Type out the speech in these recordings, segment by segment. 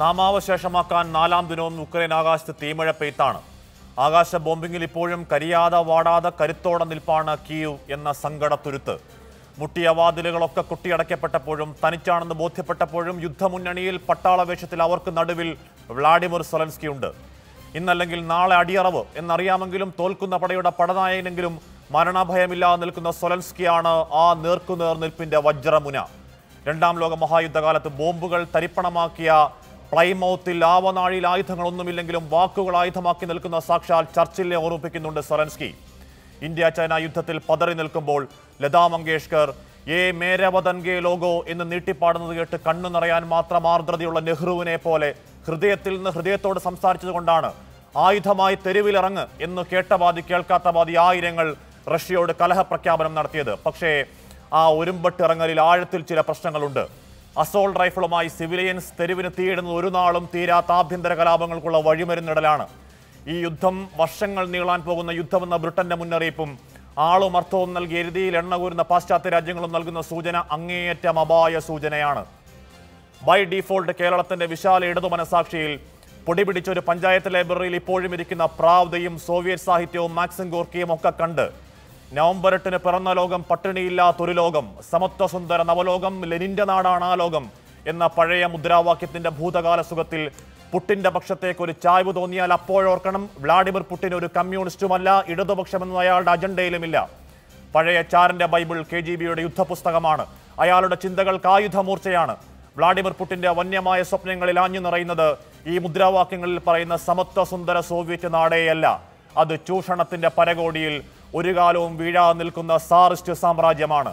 നാമാവശേഷമാക്കാൻ നാലാം ദിനവും ഉക്രൈൻ ആകാശത്ത് തീമഴ പെയ്ത്താണ്. ആകാശ ബോംബിങ്ങിൽ ഇപ്പോഴും കരിയാതെ വാടാതെ കരുത്തോടെ നിൽപ്പാണ് കീവ് എന്ന സങ്കടത്തുരുത്ത്. മുട്ടിയ വാതിലുകളൊക്കെ കുട്ടിയടയ്ക്കപ്പെട്ടപ്പോഴും തനിച്ചാണെന്ന് ബോധ്യപ്പെട്ടപ്പോഴും യുദ്ധമുന്നണിയിൽ പട്ടാളവേഷത്തിൽ അവർക്ക് നടുവിൽ വ്ളാഡിമിർ സൊലൻസ്കി ഉണ്ട്. ഇന്നല്ലെങ്കിൽ നാളെ അടിയറവ് എന്നറിയാമെങ്കിലും തോൽക്കുന്ന പടയുടെ പടനായകനെങ്കിലും മരണഭയമില്ലാതെ നിൽക്കുന്ന സൊലൻസ്കിയാണ് ആ നേർക്കുനേർ നിൽപ്പിന്റെ വജ്രമുന. രണ്ടാം ലോക മഹായുദ്ധകാലത്ത് ബോംബുകൾ തരിപ്പണമാക്കിയ പ്ലൈമൗത്തിൽ ആവനാഴിയിൽ ആയുധങ്ങളൊന്നുമില്ലെങ്കിലും വാക്കുകൾ ആയുധമാക്കി നിൽക്കുന്ന സാക്ഷാൽ ചർച്ചിലിനെ ഓർമ്മിപ്പിക്കുന്നുണ്ട് സൊലൻസ്കി. ഇന്ത്യ ചൈന യുദ്ധത്തിൽ പതറി നിൽക്കുമ്പോൾ ലതാ മങ്കേഷ്കർ ഏ മേരവതൻകെ ലോഗോ എന്ന് നീട്ടിപ്പാടുന്നത് കേട്ട് കണ്ണു നിറയാൻ മാത്രം ആർദ്രതയുള്ള നെഹ്റുവിനെ പോലെ ഹൃദയത്തിൽ നിന്ന് ഹൃദയത്തോട് സംസാരിച്ചതുകൊണ്ടാണ് ആയുധമായി തെരുവിലിറങ്ങ് എന്ന് കേട്ട കേൾക്കാത്തവാദി ആയിരങ്ങൾ റഷ്യയോട് കലഹപ്രഖ്യാപനം നടത്തിയത്. പക്ഷേ ആ ഒരുമ്പട്ടിറങ്ങലിൽ ആഴത്തിൽ ചില പ്രശ്നങ്ങളുണ്ട്. അസോൾ റൈഫിളുമായി സിവിലിയൻസ് തെരുവിന് തീയിടുന്നത് ഒരു നാളും തീരാത്ത ആഭ്യന്തര കലാപങ്ങൾക്കുള്ള വഴിമരുന്നിടലാണ്. ഈ യുദ്ധം വർഷങ്ങൾ നീളാൻ പോകുന്ന യുദ്ധമെന്ന ബ്രിട്ടന്റെ മുന്നറിയിപ്പും ആളും അർത്ഥവും നൽകി എരുതിയിൽ എണ്ണ കൂരുന്ന പാശ്ചാത്യ രാജ്യങ്ങളും നൽകുന്ന സൂചന അങ്ങേയറ്റം അപായ സൂചനയാണ്. ബൈ ഡീഫോൾട്ട് കേരളത്തിന്റെ വിശാല ഇടതു മനസാക്ഷിയിൽ പൊടിപിടിച്ച ഒരു പഞ്ചായത്ത് ലൈബ്രറിയിൽ ഇപ്പോഴും ഇരിക്കുന്ന പ്രാവതയും സോവിയറ്റ് സാഹിത്യവും മാക്സിം ഗോർക്കിയും ഒക്കെ കണ്ട് നവംബർ എട്ടിന് പിറന്ന ലോകം പട്ടിണിയില്ലാത്തൊരു ലോകം. സമത്വസുന്ദര നവലോകം ലെനിന്റെ നാടാണ് ആ ലോകം എന്ന പഴയ മുദ്രാവാക്യത്തിന്റെ ഭൂതകാല സുഖത്തിൽ പുട്ടിന്റെ പക്ഷത്തേക്ക് ഒരു ചായ്വ് തോന്നിയാൽ അപ്പോഴോർക്കണം വ്ളാഡിമിർ പുട്ടിൻ ഒരു കമ്മ്യൂണിസ്റ്റുമല്ല ഇടതുപക്ഷമെന്ന് അയാളുടെ അജണ്ടയിലുമില്ല. പഴയ ചാറിന്റെ ബൈബിൾ കെ ജി ബിയുടെ യുദ്ധപുസ്തകമാണ്. അയാളുടെ ചിന്തകൾക്ക് ആയുധമൂർച്ചയാണ്. വ്ളാഡിമിർ പുട്ടിന്റെ വന്യമായ സ്വപ്നങ്ങളിൽ ആഞ്ഞു നിറയുന്നത് ഈ മുദ്രാവാക്യങ്ങളിൽ പറയുന്ന സമത്വസുന്ദര സോവിയറ്റ് നാടേയല്ല. അത് ചൂഷണത്തിന്റെ പരകോടിയിൽ ഒരു കാലവും വീഴാതെ നിൽക്കുന്ന സാറിസ്റ്റ് സാമ്രാജ്യമാണ്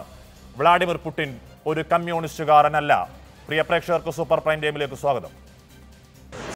വ്ളാഡിമിർ പുടിൻ ഒരു കമ്മ്യൂണിസ്റ്റുകാരനല്ല. പ്രിയ പ്രേക്ഷകർക്ക് സൂപ്പർ പ്രൈം ടൈമിലേക്ക് സ്വാഗതം.